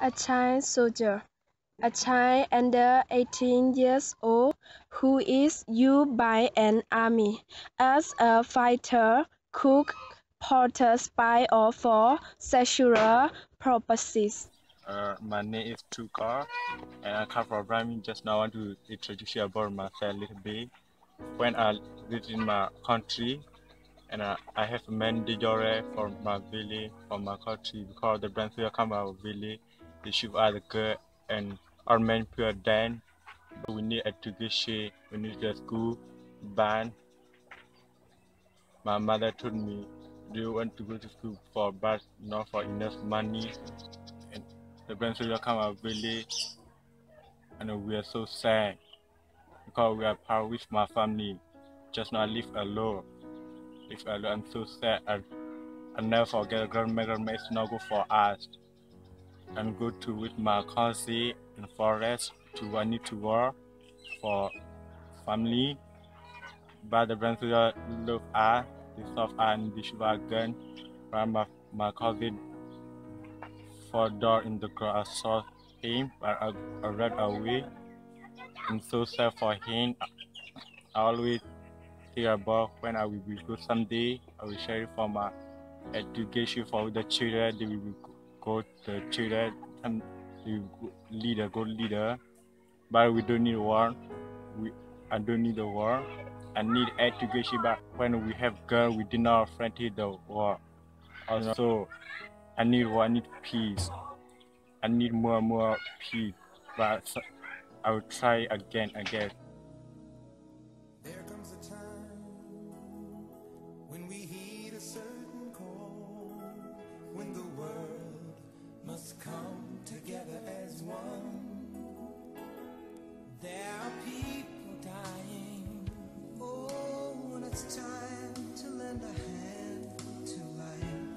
a child soldier, a child under 18 years old who is used by an army as a fighter, cook, porter, spy, or for sexual purposes. Uh, my name is Tukar, and I come from Brahmin. Just now, I want to introduce you about myself a little bit. When I lived in my country, and uh, I have mandatory for my village, for my country, because the brands will come our village, they should the girl and our men pure then. But we need education, we need the school, band. My mother told me, do you want to go to school for but not for enough money? And the parents will come our village and we are so sad because we are part with my family. Just not live alone. Live alone. I'm so sad. I, I never forget grandma grandma is not good for us. I'm go to with my cousin in forest to need to work for family. But the Venezuela love us, they soft and they should again. My, my cousin for door in the grass. I saw him, but I, I ran away. I'm so sad for him. I always hear about when I will go someday. I will share it for my education for the children. They will go the children and will leader, good leader. But we don't need war. We I don't need the war. I need education, but when we have girl, we did not friend the war. Also, I need war. I need peace. I need more and more peace. But I will try again again. There comes a time when we heed a certain call, when the world come together as one. There are people dying. Oh, when it's time to lend a hand to life,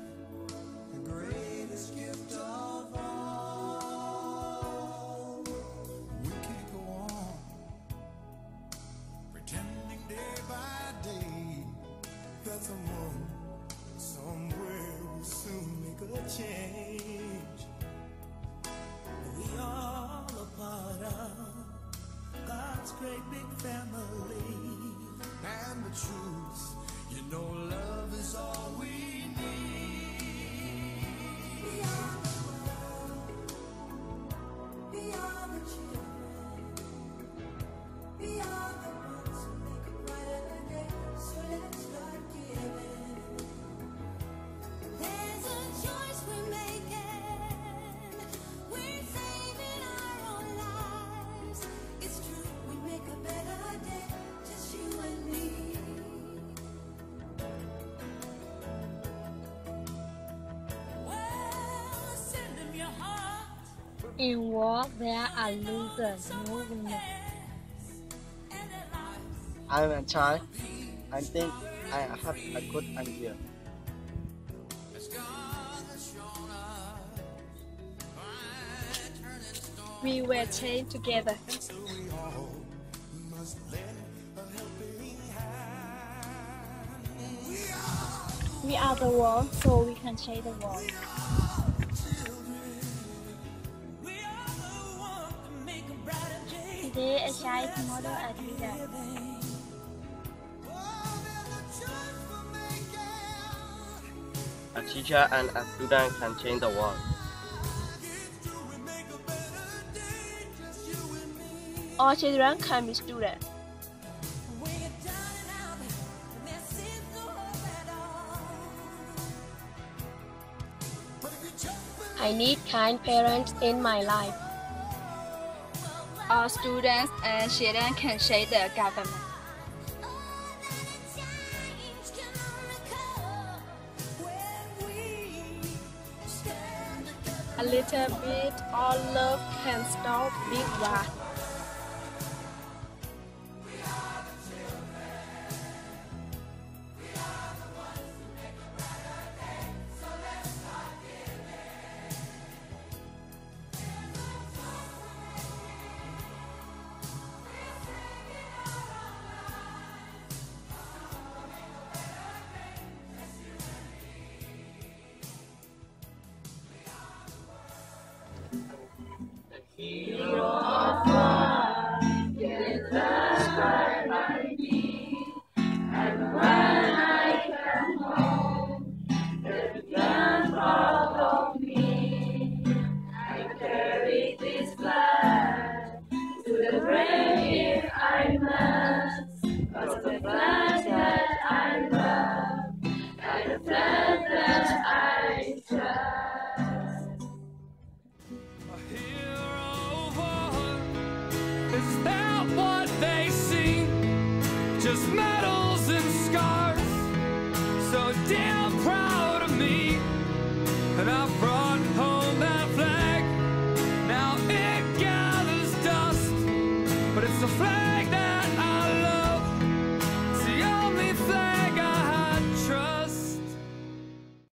the greatest gift of all. We can't go on pretending day by day that someone truth, you know, love is all In war, there are losers, no winners. And their lives. I'm a child. I think I have a good idea. We were chained together. So we all must lend a helping hand. We are We are the world, so we can change the world. Today, a child, tomorrow, a leader. A choice we're making. A teacher and a student can change the world. Do we make a better day, just you and me? All children can be students. We get down and out, and there seems no hope at all. But if you jump in I need kind parents in my life. All students and children can share the government. A little bit of love can stop big war. Of is mine.